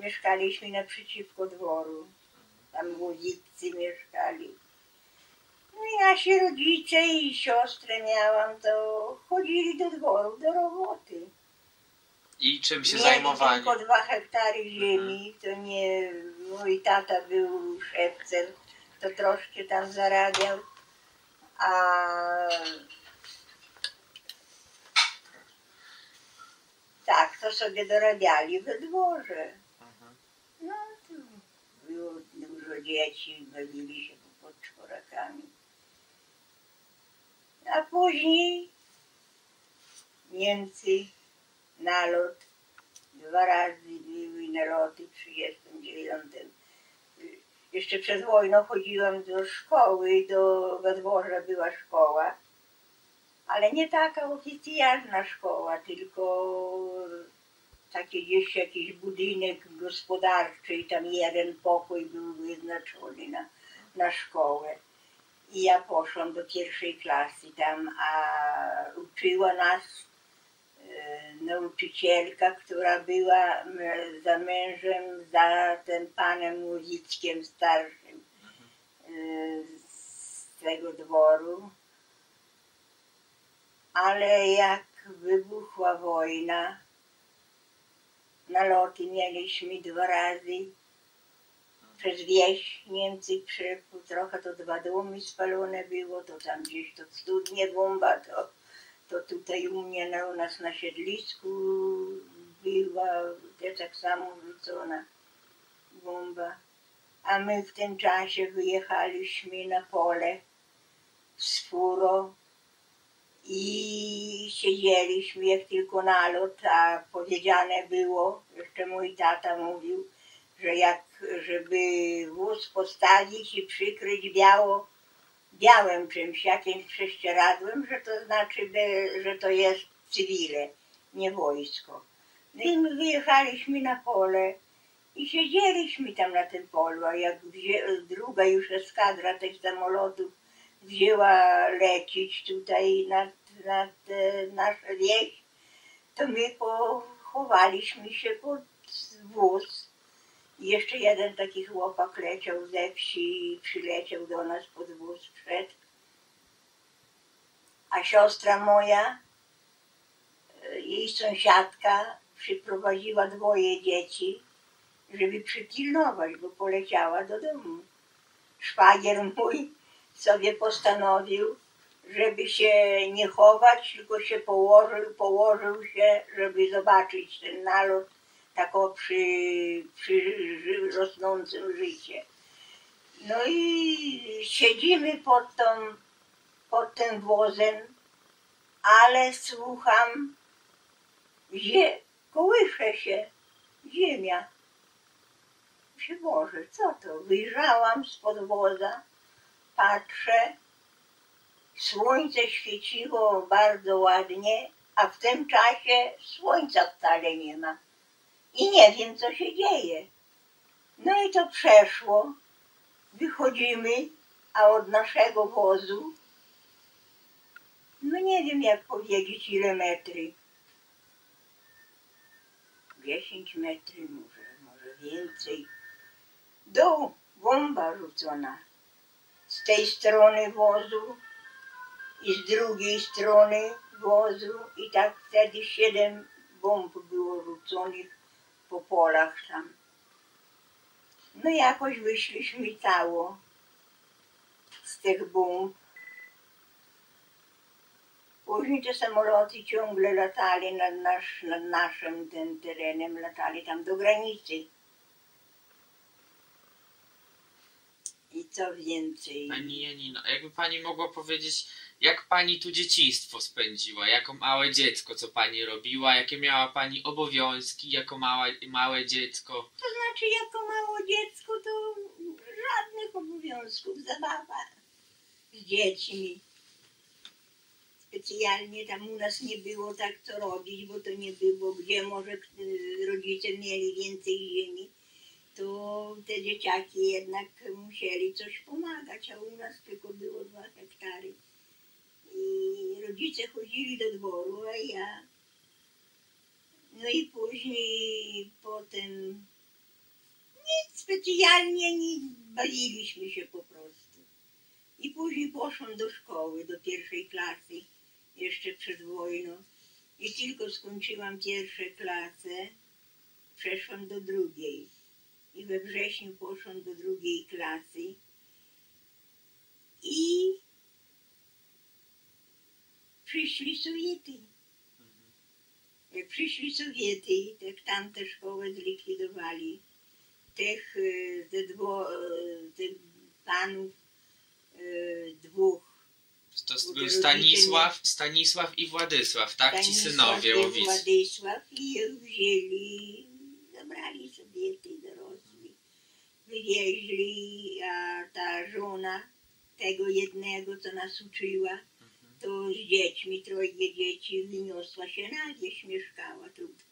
mieszkaliśmy naprzeciwko dworu. Tam młodziccy mieszkali. No i nasi rodzice i siostrę miałam, to chodzili do dworu, do roboty. I czym się Mieli zajmowali? tylko dwa hektary ziemi, to nie, mój tata był szewcem, to troszkę tam zarabiał, a tak, to sobie dorabiali we dworze. Mhm. No, tu było dużo dzieci, bawili się pod czworakami. A później Niemcy, nalot, dwa razy były naloty w 1939. Jeszcze przed wojną chodziłam do szkoły, do Gadworza była szkoła, ale nie taka oficjalna szkoła, tylko taki gdzieś jakiś budynek gospodarczy i tam jeden pokój był wyznaczony na, na szkołę. I ja poszłam do pierwszej klasy tam, a uczyła nas e, nauczycielka, która była m, za mężem, za tym panem Łowickiem starszym e, z tego dworu. Ale jak wybuchła wojna, naloty mieliśmy dwa razy przez wieś Niemcy przeszły, trochę to dwa domy spalone było, to tam gdzieś to studnie bomba, to, to tutaj u mnie na, u nas na siedlisku była też tak samo rzucona bomba. A my w tym czasie wyjechaliśmy na pole z furo i siedzieliśmy jak tylko nalot, a powiedziane było, jeszcze mój tata mówił, że jak, żeby wóz postawić i przykryć biało, białym czymś, jakimś prześcieradłem, że to znaczy, że to jest cywile, nie wojsko. No i my wyjechaliśmy na pole i siedzieliśmy tam na tym polu, a jak druga już eskadra tych samolotów wzięła lecieć tutaj nad, nad e, nasze wieś, to my pochowaliśmy się pod wóz. Jeszcze jeden taki chłopak leciał ze wsi i przyleciał do nas pod wóz, wszedł. A siostra moja, jej sąsiadka, przyprowadziła dwoje dzieci, żeby przypilnować, bo poleciała do domu. Szwagier mój sobie postanowił, żeby się nie chować, tylko się położył, położył się, żeby zobaczyć ten nalot tak o przy, przy rosnącym życie. No i siedzimy pod, tą, pod tym wozem, ale słucham, zie, kołysze się ziemia. Się Boże, co to? Wyjrzałam spod woza, patrzę, słońce świeciło bardzo ładnie, a w tym czasie słońca wcale nie ma. I nie wiem, co się dzieje. No i to przeszło. Wychodzimy, a od naszego wozu, no nie wiem jak powiedzieć ile metry. 10 metry może, może więcej. Dół, bomba rzucona. Z tej strony wozu i z drugiej strony wozu i tak wtedy siedem bomb było rzuconych po polach tam. No jakoś wyszliśmy cało z tych bomb. Później te samoloty ciągle latali nad, nad naszym tym terenem, latali tam do granicy. I co więcej? Pani Janino, jakby pani mogła powiedzieć, jak pani tu dzieciństwo spędziła, jako małe dziecko, co pani robiła, jakie miała pani obowiązki jako małe, małe dziecko. To znaczy, jako mało dziecko, to żadnych obowiązków, zabawa z dziećmi. Specjalnie tam u nas nie było tak co robić, bo to nie było, gdzie może y, rodzice mieli więcej ziemi, to te dzieciaki jednak musieli coś pomagać, a u nas tylko było dwa hektary. I rodzice chodzili do dworu, a ja. No i później potem nic specjalnie, nic, bawiliśmy się po prostu. I później poszłam do szkoły, do pierwszej klasy, jeszcze przed wojną. I tylko skończyłam pierwsze klasę, przeszłam do drugiej. I we wrześniu poszłam do drugiej klasy. I przyszli Sowiety. Jak przyszli Sowiety, tak tamte szkoły zlikwidowali. Tych, e, ze dwo, tych panów e, dwóch To był te Stanisław, Stanisław i Władysław, tak? Ci Stanisław synowie i łowic. Władysław i ich wzięli, zabrali Sowiety dorosli. Wywieźli, a ta żona tego jednego, co nas uczyła, to z dziećmi, trojgie dzieci, wyniosła się na wieś, mieszkała tu w.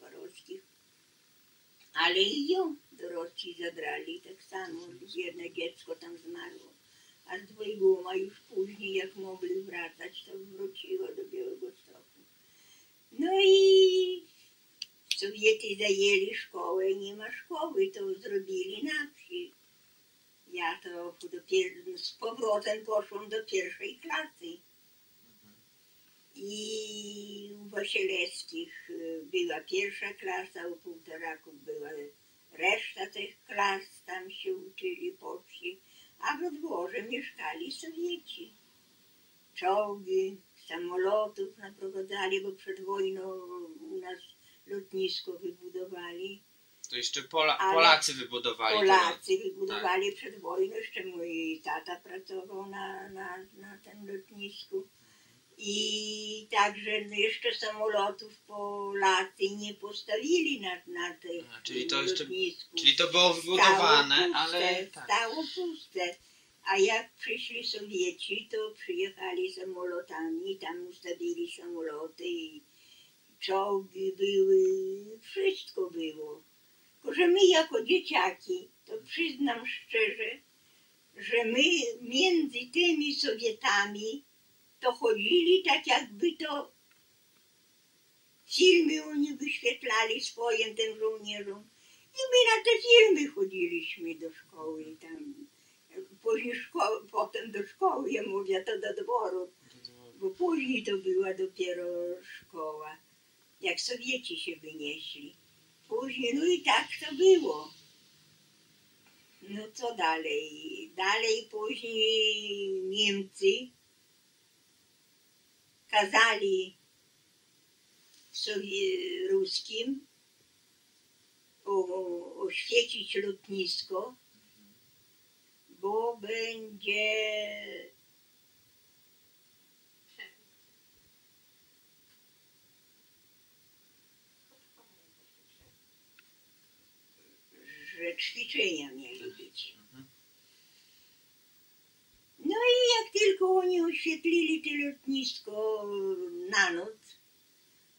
Ale i ją dorośli zabrali, tak samo, jedno dziecko tam zmarło. A z dwojgoma już później, jak mogli wracać, to wróciło do Białegostoku. No i Sowiety zajęli szkołę, nie ma szkoły, to zrobili na wsi. Ja to dopiero z powrotem poszłam do pierwszej klasy. I u Wasielewskich y, była pierwsza klasa, u półtoraków była reszta tych klas, tam się uczyli po wsi, a we dworze mieszkali Sowieci. Czołgi, samolotów naprowadzali, bo przed wojną u nas lotnisko wybudowali. To jeszcze Pola, Polacy wybudowali to. Polacy wybudowali przed wojną, jeszcze mój tata pracował na, na, na tym lotnisku. I także jeszcze samolotów Polacy nie postawili na, na tym A, czyli to jeszcze- lotnisku. Czyli to było wybudowane, stało puste, ale tak. Stało puste. A jak przyszli Sowieci, to przyjechali samolotami, tam ustawili samoloty i czołgi były, wszystko było. Tylko, że my jako dzieciaki, to przyznam szczerze, że my między tymi Sowietami to chodzili tak jakby to filmy oni wyświetlali swoim tym żołnierzom. I my na te filmy chodziliśmy do szkoły tam. Później szko- potem do szkoły, ja mówię to do dworu, bo później to była dopiero szkoła, jak Sowieci się wynieśli. Później, no i tak to było. No co dalej? Dalej później Niemcy kazali ruskim oświecić lotnisko, bo będzie że ćwiczenia mieli być. No i jak tylko oni oświetlili to lotnisko na noc,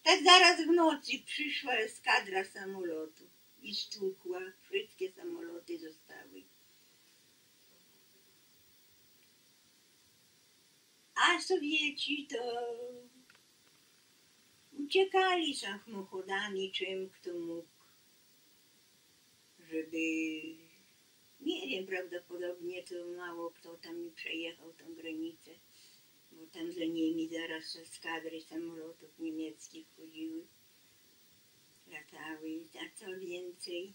tak zaraz w nocy przyszła eskadra samolotu i stłukła. Wszystkie samoloty zostały. A Sowieci to uciekali samochodami, czym kto mógł, żeby nie wiem, prawdopodobnie to mało kto tam mi przejechał tą granicę, bo tam za nimi zaraz eskadry samolotów niemieckich chodziły, latały, a co więcej.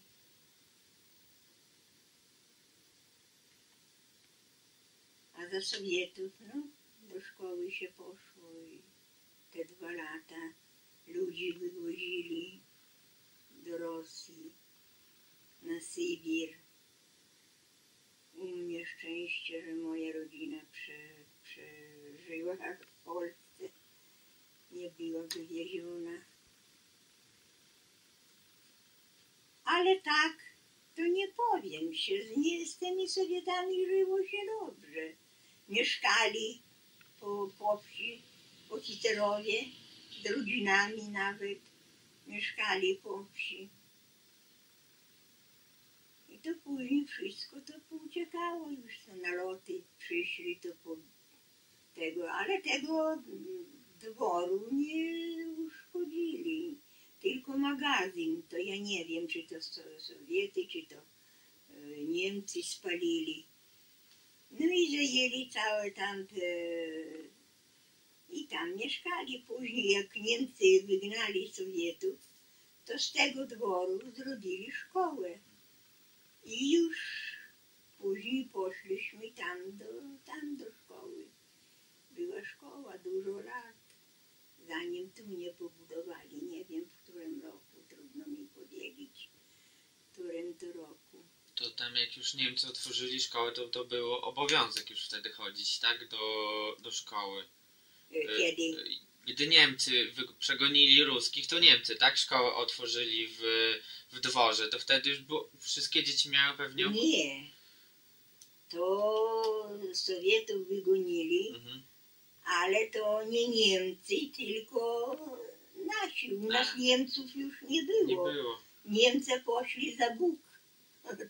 A za Sowietów, no, do szkoły się poszło i te dwa lata ludzi wywozili do Rosji, na Sybir. U mnie szczęście, że moja rodzina prze, przeżyła w Polsce. Nie była wywieziona. Ale tak, to nie powiem się. Z, tymi Sowietami żyło się dobrze. Mieszkali po, po wsi oficerowie, z rodzinami nawet. Mieszkali po wsi. I to później wszystko to pouciekało już te naloty przyszli to po tego, ale tego dworu nie uszkodzili. Tylko magazyn, to ja nie wiem, czy to so- Sowiety, czy to e, Niemcy spalili. No i zajęli całe tamte i tam mieszkali. Później jak Niemcy wygnali Sowietów, to z tego dworu zrobili szkołę. I już później poszliśmy tam do, tam do szkoły. Była szkoła dużo lat, zanim tu nie pobudowali. Nie wiem w którym roku, trudno mi powiedzieć, w którym to roku. To tam jak już Niemcy otworzyli szkołę, to, to było obowiązek już wtedy chodzić, tak? Do, do szkoły. E, E, Kiedy e, Gdy Niemcy przegonili ruskich, to Niemcy, tak? Szkołę otworzyli w, w dworze, to wtedy już było, wszystkie dzieci miały pewnie... nie, to Sowietów wygonili, Mhm. ale to nie Niemcy, tylko nasi. U nas. Niemców już nie Nie było. było. Niemcy poszli za Bóg.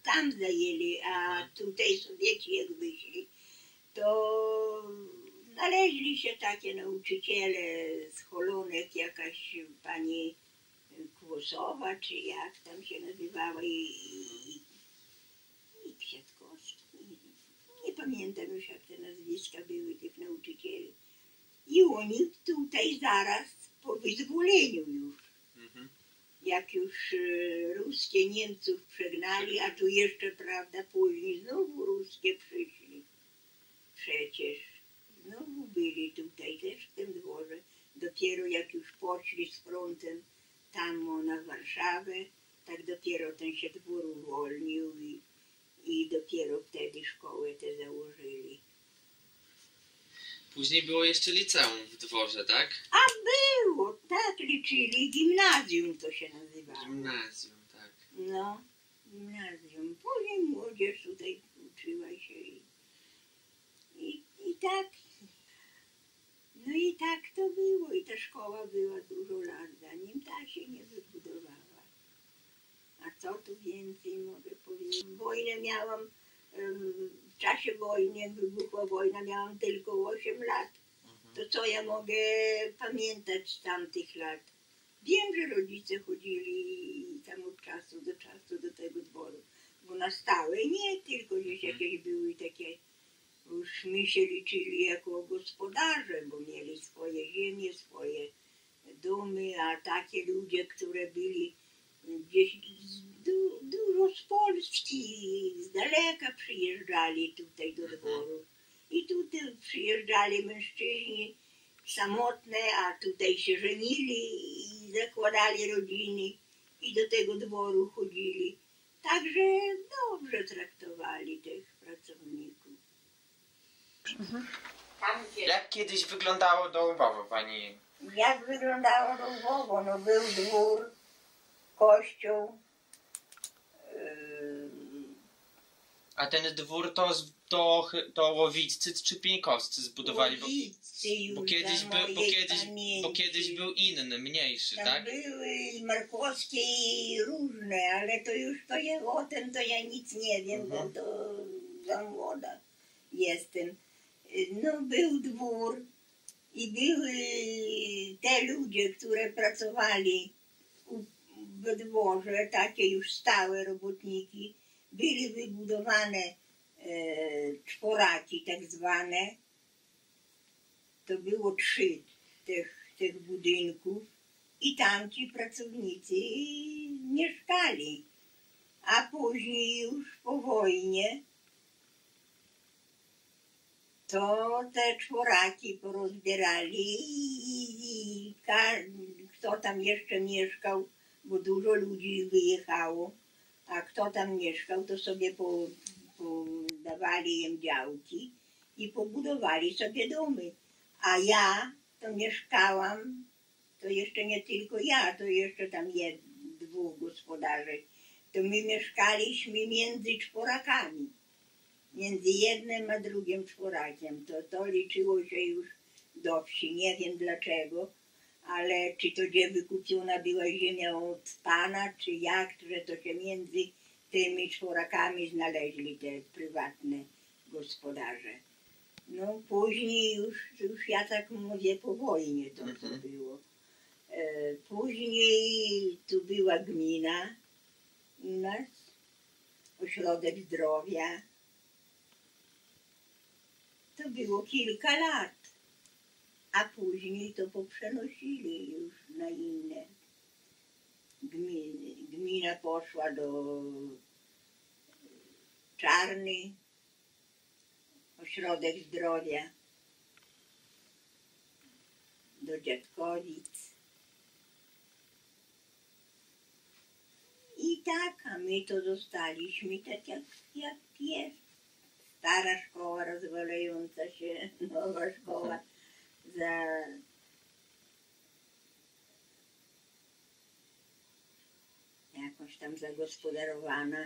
Tam zajęli, a tutaj Sowieci jak wyszli, to znaleźli się takie nauczyciele z Holonek, jakaś pani Kłosowa, czy jak tam się nazywała i, i, i Kwiatkowski. Nie pamiętam już jak te nazwiska były tych nauczycieli. I oni tutaj zaraz po wyzwoleniu już. Jak już e, ruskie Niemców przegnali, a tu jeszcze, prawda, później znowu ruskie przyszli. Przecież znowu byli tutaj też w tym dworze. Dopiero jak już poszli z frontem tam na Warszawę, tak dopiero ten się dwór uwolnił i, i dopiero wtedy szkołę te założyli. Później było jeszcze liceum w dworze, tak? A było, tak liczyli, gimnazjum to się nazywało. Gimnazjum, tak. No, gimnazjum. Później młodzież tutaj uczyła się i, i, i tak. No i tak to było i ta szkoła była dużo lat, zanim ta się nie wybudowała. A co tu więcej mogę powiedzieć? Wojnę miałam, em, w czasie wojny, wybuchła wojna, miałam tylko 8 lat. To co ja mogę pamiętać z tamtych lat? Wiem, że rodzice chodzili tam od czasu do czasu do tego dworu, bo na stałe nie, tylko gdzieś Mhm. jakieś były takie, już my się liczyli jako gospodarze, bo mieli swoje ziemie, swoje domy, a takie ludzie, które byli gdzieś du, dużo z Polski, z daleka przyjeżdżali tutaj do Mhm. dworu. I tutaj przyjeżdżali mężczyźni samotne, a tutaj się żenili i zakładali rodziny i do tego dworu chodzili. Także dobrze traktowali tych pracowników. Gdzie Jak kiedyś wyglądało Dołubowo, pani? jak wyglądało to Lwowo? No był dwór, kościół, A ten dwór to, to, to Łowiccy czy Pieńkowscy zbudowali? Bo, bo, kiedyś był, bo, kiedyś, bo kiedyś był inny, mniejszy, Tam tak? były markowskie i różne, ale to już to ja o tym to ja nic nie wiem, Mhm. bo to za młoda jestem. No był dwór i były te ludzie, które pracowali we dworze, takie już stałe robotniki, byli wybudowane e, czworaki tak zwane. To było trzy tych, tych budynków i tam ci pracownicy mieszkali. A później już po wojnie to te czworaki porozbierali i, i ka- kto tam jeszcze mieszkał, bo dużo ludzi wyjechało, a kto tam mieszkał, to sobie po, po dawali im działki i pobudowali sobie domy. A ja to mieszkałam, to jeszcze nie tylko ja, to jeszcze tam jest dwóch gospodarzy, to my mieszkaliśmy między czworakami między jednym a drugim czworakiem. To, to liczyło się już do wsi. Nie wiem dlaczego, ale czy to gdzie wykupiona była ziemia od pana, czy jak, że to się między tymi czworakami znaleźli te prywatne gospodarze. No później już, już ja tak mówię po wojnie to, to Mhm. było. E, później tu była gmina u nas. ośrodek zdrowia. To było kilka lat, a później to poprzenosili już na inne gminy. Gmina poszła do Czarny, ośrodek zdrowia, do Dziadkowic. I tak, a my to zostaliśmy tak jak, jak jest. Stara szkoła rozwalająca się, nowa szkoła za jakoś tam zagospodarowana.